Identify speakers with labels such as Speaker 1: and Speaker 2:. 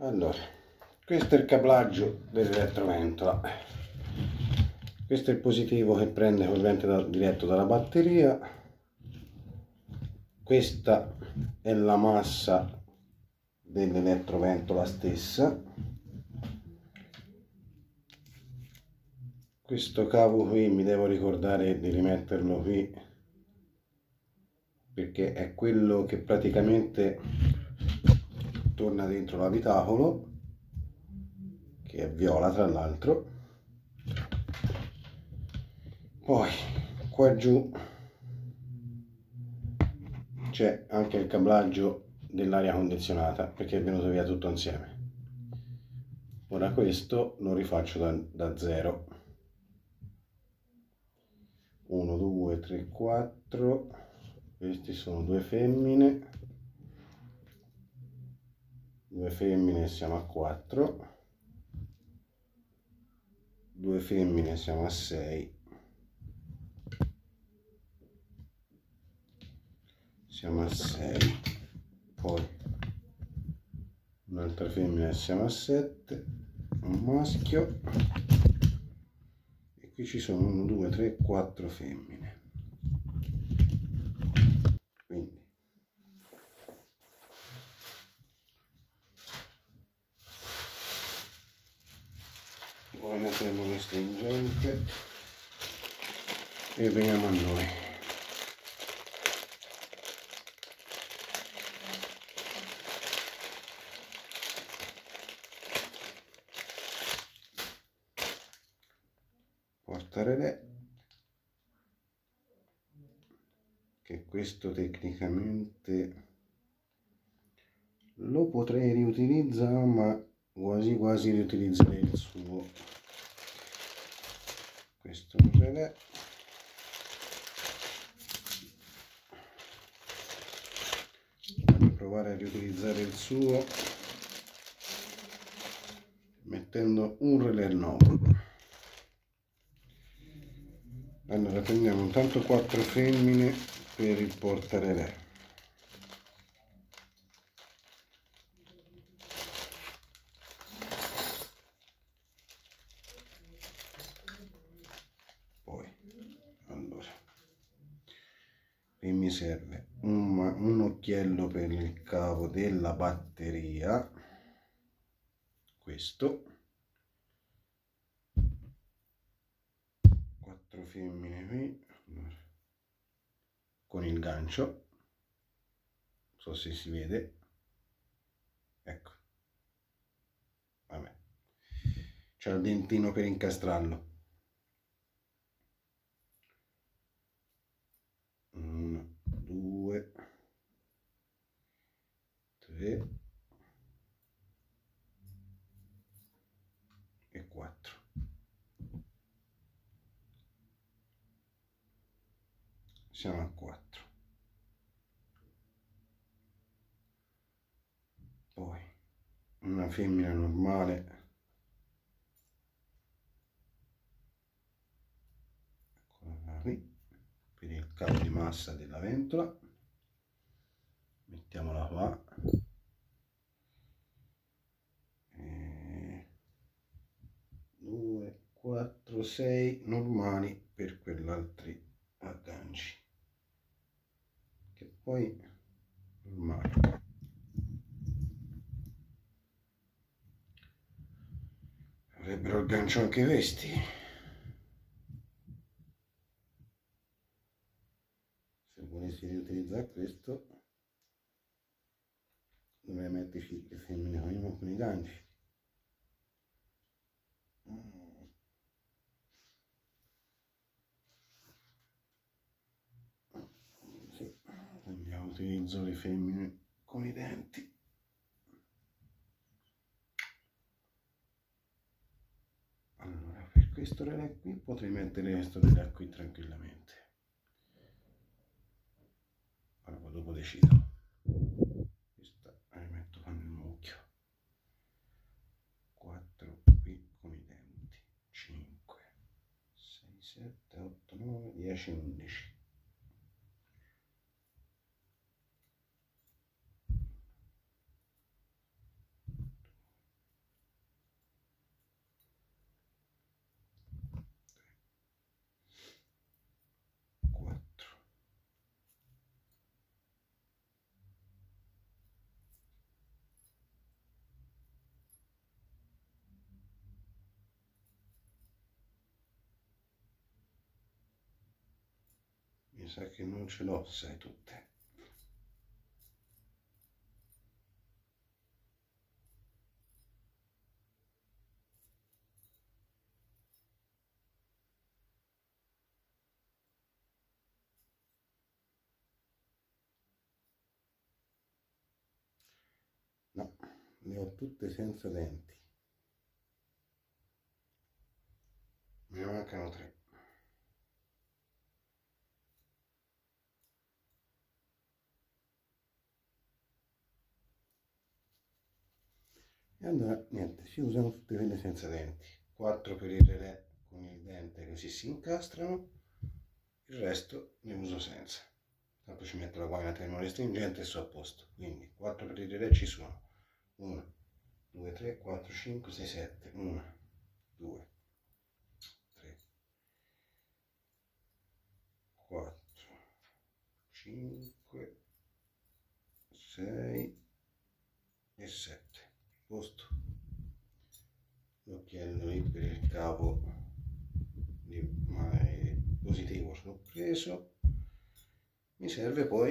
Speaker 1: allora questo è il cablaggio dell'elettroventola questo è il positivo che prende corrente da, diretto dalla batteria. Questa è la massa dell'elettroventola stessa. Questo cavo qui mi devo ricordare di rimetterlo qui perché è quello che praticamente torna dentro l'abitacolo che è viola tra l'altro. Poi qua giù c'è anche il cablaggio dell'aria condizionata perché è venuto via tutto insieme. Ora questo lo rifaccio da, da zero. 1 2 3 4 questi sono due femmine due femmine siamo a 4 due femmine siamo a 6 siamo a 6 poi un'altra femmina siamo a 7 un maschio. E qui ci sono 1 2 3 4 femmine quindi poi mettiamo le stringente e veniamo a noi. Portarelè che questo tecnicamente lo potrei riutilizzare ma quasi quasi riutilizzerei il suo questo relè provare a riutilizzare il suo mettendo un relè nuovo. Allora prendiamo intanto quattro femmine per il portarelè poi allora qui mi serve un, un occhiello per il cavo della batteria. Questo. Quattro femmine qui. Con il gancio. So se si vede. Ecco. Vabbè. C'è il dentino per incastrarlo 3 e 4. Siamo a 4. Poi una femmina normale qui per il cavo di massa della ventola mettiamola qua 4 6 normali per quell'altri agganci che poi normale avrebbero il gancio anche questi se volessi riutilizzare questo dovrei metterci le femmine con i ganci utilizzo le femmine con i denti. Allora per questo relè qui potrei mettere questo relè qui tranquillamente. Allora dopo decido. Questa la rimetto con il mucchio. 4 qui con i denti. 5 6 7 8 9 10 11 3, 4, 5, 6, 7, 8, 9, 10, 11. Sa che non ce l'ho sai tutte. No le ho tutte senza denti. Me ne mancano tre e allora niente si usano tutte quelle senza denti. 4 per il relè con il dente così si incastrano il resto ne uso senza. Tanto ci metto la guaina termone stringente e so a posto. Quindi 4 per il relè ci sono. 1 2 3 4 5 6 7 1 2 3 4 5 6 e 7 posto. L'occhiello lì per il cavo di positivo l'ho preso. Mi serve poi